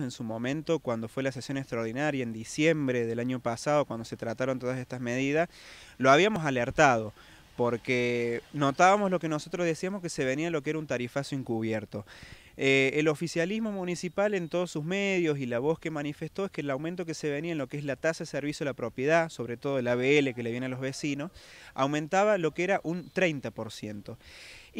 En su momento, cuando fue la sesión extraordinaria en diciembre del año pasado, cuando se trataron todas estas medidas, lo habíamos alertado porque notábamos lo que nosotros decíamos que se venía lo que era un tarifazo encubierto. Eh, el oficialismo municipal en todos sus medios y la voz que manifestó es que el aumento que se venía en lo que es la tasa de servicio de la propiedad, sobre todo el ABL que le viene a los vecinos, aumentaba lo que era un 30%.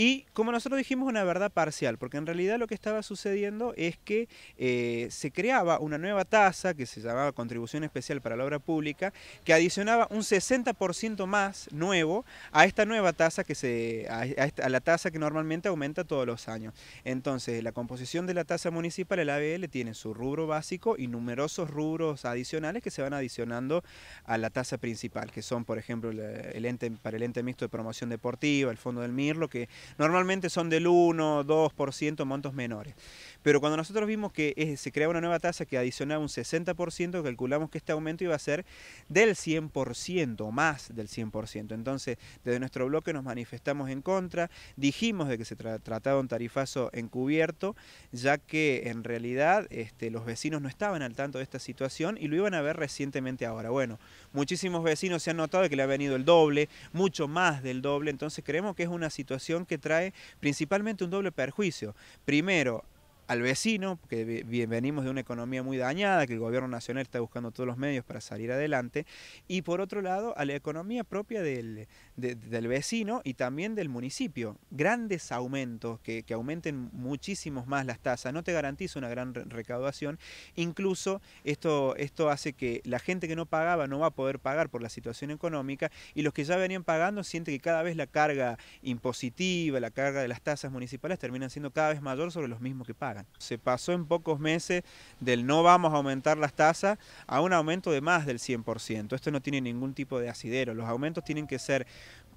Y como nosotros dijimos, una verdad parcial, porque en realidad lo que estaba sucediendo es que eh, se creaba una nueva tasa que se llamaba Contribución Especial para la Obra Pública, que adicionaba un 60% más nuevo a esta nueva tasa que se a, la tasa que normalmente aumenta todos los años. Entonces, la composición de la tasa municipal, el ABL, tiene su rubro básico y numerosos rubros adicionales que se van adicionando a la tasa principal, que son, por ejemplo, el ente, para el ente mixto de promoción deportiva, el fondo del Mirlo, que Normalmente son del 1, 2%, montos menores. Pero cuando nosotros vimos que se creaba una nueva tasa que adicionaba un 60%, calculamos que este aumento iba a ser del 100% o más del 100%. Entonces, desde nuestro bloque nos manifestamos en contra, dijimos de que se trataba de un tarifazo encubierto, ya que en realidad este, los vecinos no estaban al tanto de esta situación y lo iban a ver recientemente ahora. Bueno, muchísimos vecinos se han notado que le ha venido el doble, mucho más del doble, entonces creemos que es una situación que trae principalmente un doble perjuicio. Primero, al vecino, porque venimos de una economía muy dañada, que el gobierno nacional está buscando todos los medios para salir adelante, y por otro lado a la economía propia del, del vecino y también del municipio. Grandes aumentos, que, que, aumenten muchísimos más las tasas, no te garantiza una gran recaudación, incluso esto, esto hace que la gente que no pagaba no va a poder pagar por la situación económica y los que ya venían pagando sienten que cada vez la carga impositiva, la carga de las tasas municipales terminan siendo cada vez mayor sobre los mismos que pagan. Se pasó en pocos meses del no vamos a aumentar las tasas a un aumento de más del 100%. Esto no tiene ningún tipo de asidero. Los aumentos tienen que ser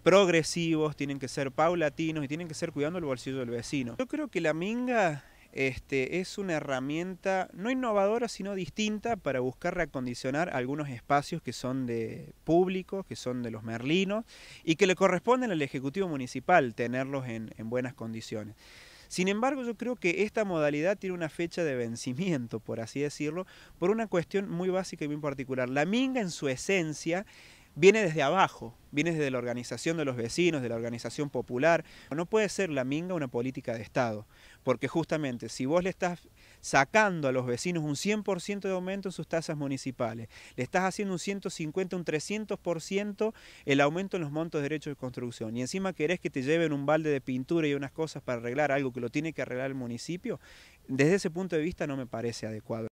progresivos, tienen que ser paulatinos y tienen que ser cuidando el bolsillo del vecino. Yo creo que la minga este, es una herramienta no innovadora, sino distinta para buscar reacondicionar algunos espacios que son de públicos, que son de los merlinos y que le corresponden al Ejecutivo Municipal tenerlos en buenas condiciones. Sin embargo, yo creo que esta modalidad tiene una fecha de vencimiento, por así decirlo, por una cuestión muy básica y muy particular. La minga en su esencia viene desde abajo, viene desde la organización de los vecinos, de la organización popular. No puede ser la minga una política de Estado, porque justamente si vos le estás sacando a los vecinos un 100% de aumento en sus tasas municipales, le estás haciendo un 150, un 300% el aumento en los montos de derechos de construcción, y encima querés que te lleven un balde de pintura y unas cosas para arreglar algo que lo tiene que arreglar el municipio, desde ese punto de vista no me parece adecuado.